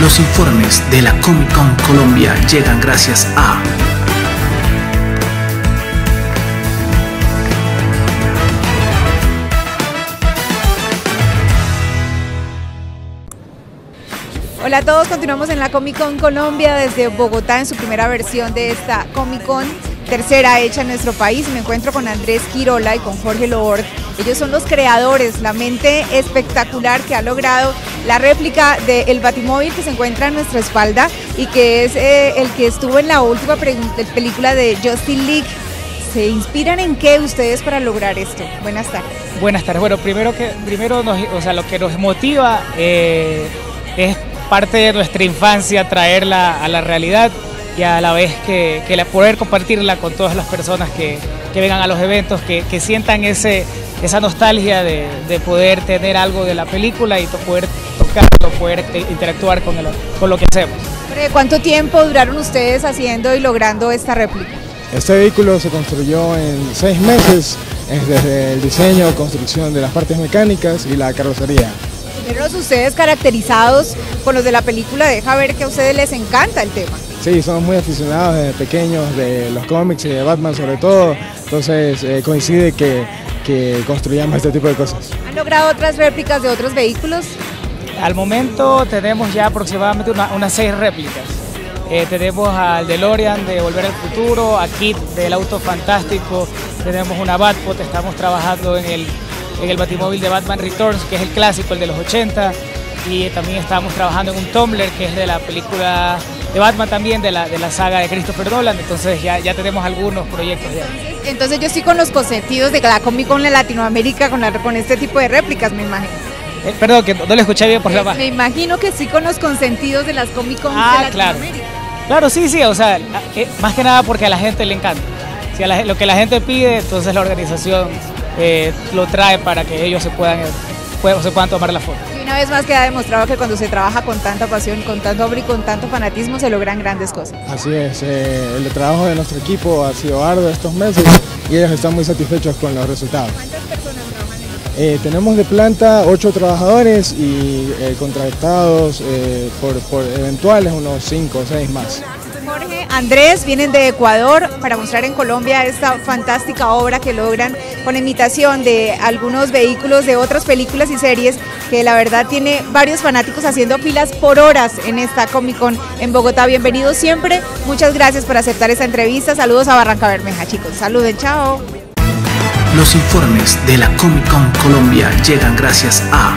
Los informes de la Comic Con Colombia llegan gracias a Hola a todos, continuamos en la Comic Con Colombia desde Bogotá en su primera versión de esta Comic Con, tercera hecha en nuestro país. Me encuentro con Andrés Quirola y con Jorge Lord. Ellos son los creadores, la mente espectacular que ha logrado la réplica del Batimóvil que se encuentra a nuestra espalda y que es eh, el que estuvo en la última película de Justin League. ¿Se inspiran en qué ustedes para lograr esto? Buenas tardes. Buenas tardes. Bueno, primero que primero o sea, lo que nos motiva eh, es parte de nuestra infancia traerla a la realidad y a la vez que, que poder compartirla con todas las personas que, que vengan a los eventos, que sientan ese, esa nostalgia de, de, poder tener algo de la película y poder tocarlo, poder interactuar con, el, con lo que hacemos. ¿Cuánto tiempo duraron ustedes haciendo y logrando esta réplica? Este vehículo se construyó en seis meses, desde el diseño, construcción de las partes mecánicas y la carrocería. Verlos ustedes caracterizados con los de la película deja ver que a ustedes les encanta el tema. Sí, somos muy aficionados desde pequeños de los cómics y de Batman sobre todo, entonces eh, coincide que, que construyamos este tipo de cosas. ¿Han logrado otras réplicas de otros vehículos? Al momento tenemos ya aproximadamente unas una seis réplicas. Eh, tenemos al DeLorean de Volver al Futuro, a Kit del Auto Fantástico, tenemos una Batbot, estamos trabajando en el en el batimóvil de Batman Returns, que es el clásico, el de los 80, y también estábamos trabajando en un Tumblr, que es de la película de Batman también, de la, de la saga de Christopher Nolan, entonces ya, ya tenemos algunos proyectos ya. Entonces yo estoy con los consentidos de la Comic Con de Latinoamérica con, la, con este tipo de réplicas, me imagino. Eh, perdón, que no lo escuché bien por la Me imagino que sí con los consentidos de las Comic Con ah, de Latinoamérica. Claro. claro, sí, sí, o sea, eh, más que nada porque a la gente le encanta. Si a la, lo que la gente pide, entonces la organización eh, lo trae para que ellos se puedan, se puedan tomar la foto. Vez más queda demostrado que cuando se trabaja con tanta pasión, con tanto amor y con tanto fanatismo se logran grandes cosas. Así es, eh, el trabajo de nuestro equipo ha sido arduo estos meses y ellos están muy satisfechos con los resultados. ¿Cuántas personas trabajan en eh, tenemos de planta ocho trabajadores y eh, contratados por, por eventuales unos cinco o seis más. Jorge, Andrés vienen de Ecuador para mostrar en Colombia esta fantástica obra que logran con imitación de algunos vehículos de otras películas y series que la verdad tiene varios fanáticos haciendo filas por horas en esta Comic Con en Bogotá. Bienvenidos siempre, muchas gracias por aceptar esta entrevista. Saludos a Barranca Bermeja, chicos. Saluden, chao. Los informes de la Comic Con Colombia llegan gracias a